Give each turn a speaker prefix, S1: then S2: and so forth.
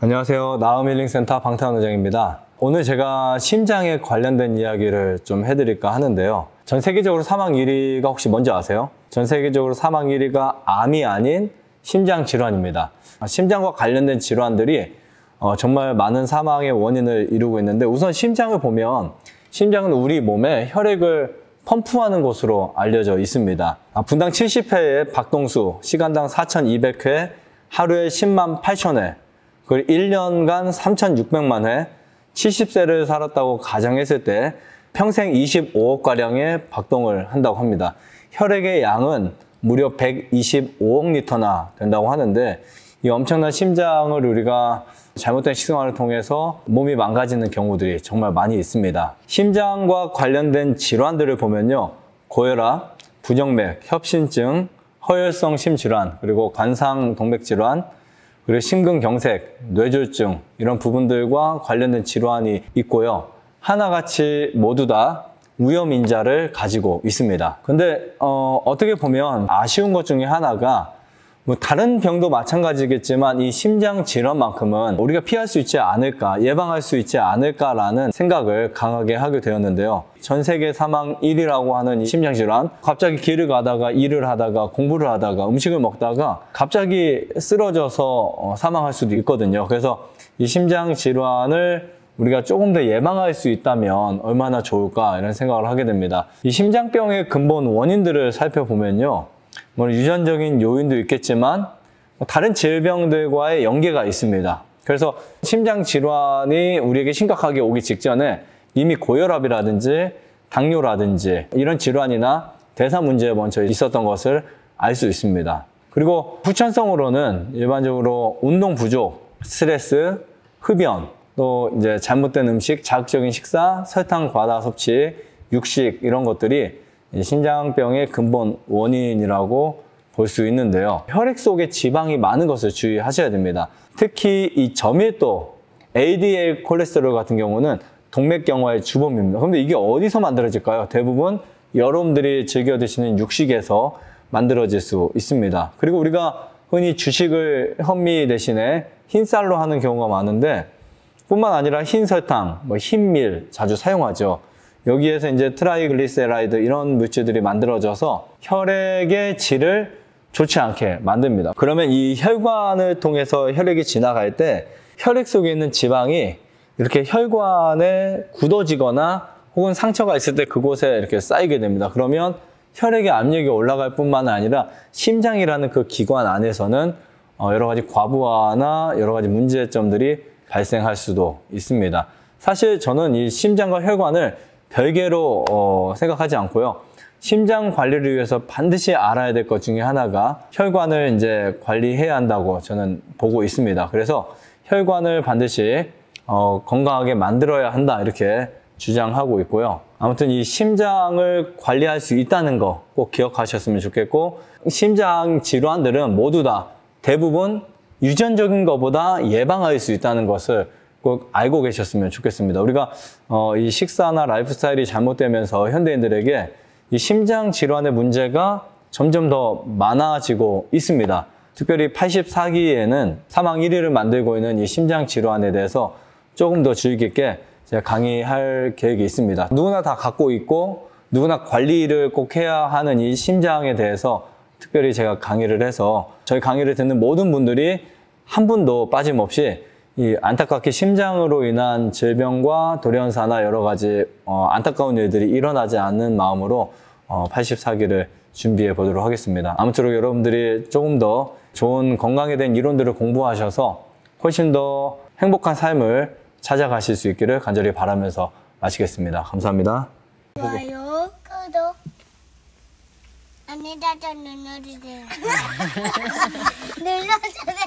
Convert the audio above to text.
S1: 안녕하세요. 나음 힐링센터 방태환 원장입니다. 오늘 제가 심장에 관련된 이야기를 좀 해드릴까 하는데요. 전 세계적으로 사망 1위가 혹시 뭔지 아세요? 전 세계적으로 사망 1위가 암이 아닌 심장 질환입니다. 심장과 관련된 질환들이 어, 정말 많은 사망의 원인을 이루고 있는데 우선 심장을 보면 심장은 우리 몸에 혈액을 펌프하는 곳으로 알려져 있습니다. 아, 분당 70회의 박동수, 시간당 4,200회, 하루에 10만 8천 회, 그리고 1년간 3,600만 회, 70세를 살았다고 가정했을 때 평생 25억가량의 박동을 한다고 합니다. 혈액의 양은 무려 125억 리터나 된다고 하는데 이 엄청난 심장을 우리가 잘못된 식생활을 통해서 몸이 망가지는 경우들이 정말 많이 있습니다. 심장과 관련된 질환들을 보면요. 고혈압, 부정맥, 협심증, 허혈성 심질환, 그리고 관상 동맥 질환, 그리고 심근경색, 뇌졸중 이런 부분들과 관련된 질환이 있고요. 하나같이 모두 다 위험 인자를 가지고 있습니다. 근데 어, 어떻게 보면 아쉬운 것 중에 하나가 뭐 다른 병도 마찬가지겠지만 이 심장 질환만큼은 우리가 피할 수 있지 않을까 예방할 수 있지 않을까라는 생각을 강하게 하게 되었는데요. 전 세계 사망 1위라고 하는 이 심장 질환 갑자기 길을 가다가 일을 하다가 공부를 하다가 음식을 먹다가 갑자기 쓰러져서 어, 사망할 수도 있거든요. 그래서 이 심장 질환을 우리가 조금 더 예방할 수 있다면 얼마나 좋을까 이런 생각을 하게 됩니다. 이 심장병의 근본 원인들을 살펴보면요 뭐 유전적인 요인도 있겠지만 뭐 다른 질병들과의 연계가 있습니다. 그래서 심장 질환이 우리에게 심각하게 오기 직전에 이미 고혈압이라든지 당뇨라든지 이런 질환이나 대사 문제에 먼저 있었던 것을 알 수 있습니다. 그리고 후천성으로는 일반적으로 운동 부족, 스트레스, 흡연, 또 이제 잘못된 음식, 자극적인 식사, 설탕 과다 섭취, 육식 이런 것들이 심장병의 근본 원인이라고 볼 수 있는데요. 혈액 속에 지방이 많은 것을 주의하셔야 됩니다. 특히 이 저밀도 ADL 콜레스테롤 같은 경우는 동맥경화의 주범입니다. 그런데 이게 어디서 만들어질까요? 대부분 여러분들이 즐겨 드시는 육식에서 만들어질 수 있습니다. 그리고 우리가 흔히 주식을 현미 대신에 흰쌀로 하는 경우가 많은데 뿐만 아니라 흰 설탕, 뭐 흰밀 자주 사용하죠. 여기에서 이제 triglyceride 이런 물질들이 만들어져서 혈액의 질을 좋지 않게 만듭니다. 그러면 이 혈관을 통해서 혈액이 지나갈 때 혈액 속에 있는 지방이 이렇게 혈관에 굳어지거나 혹은 상처가 있을 때 그곳에 이렇게 쌓이게 됩니다. 그러면 혈액의 압력이 올라갈 뿐만 아니라 심장이라는 그 기관 안에서는 어, 여러 가지 과부하나 여러 가지 문제점들이 발생할 수도 있습니다. 사실 저는 이 심장과 혈관을 별개로 어, 생각하지 않고요. 심장 관리를 위해서 반드시 알아야 될 것 중에 하나가 혈관을 이제 관리해야 한다고 저는 보고 있습니다. 그래서 혈관을 반드시 어, 건강하게 만들어야 한다 이렇게 주장하고 있고요. 아무튼 이 심장을 관리할 수 있다는 거 꼭 기억하셨으면 좋겠고 심장 질환들은 모두 다 대부분 유전적인 것보다 예방할 수 있다는 것을 꼭 알고 계셨으면 좋겠습니다. 우리가 어, 이 식사나 라이프 스타일이 잘못되면서 현대인들에게 이 심장 질환의 문제가 점점 더 많아지고 있습니다. 특별히 84기에는 사망 1위를 만들고 있는 이 심장 질환에 대해서 조금 더 주의 깊게 제가 강의할 계획이 있습니다. 누구나 다 갖고 있고 누구나 관리를 꼭 해야 하는 이 심장에 대해서 특별히 제가 강의를 해서 저희 강의를 듣는 모든 분들이 한 분도 빠짐없이 이 안타깝게 심장으로 인한 질병과 돌연사나 여러 가지 어, 안타까운 일들이 일어나지 않는 마음으로 어, 84기를 준비해 보도록 하겠습니다. 아무쪼록 여러분들이 조금 더 좋은 건강에 대한 이론들을 공부하셔서 훨씬 더 행복한 삶을 찾아가실 수 있기를 간절히 바라면서 마치겠습니다. 감사합니다.
S2: 좋아요, 구독. 눌러주세요. 눌러주세요. 눌러주세요.